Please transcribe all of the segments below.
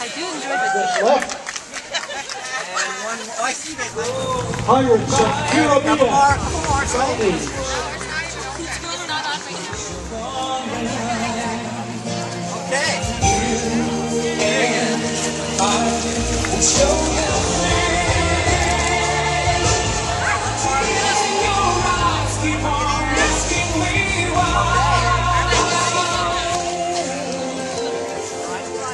I do enjoy the left. and one more. Oh, I see that. Pirates of Caribbean.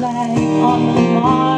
flag on the marble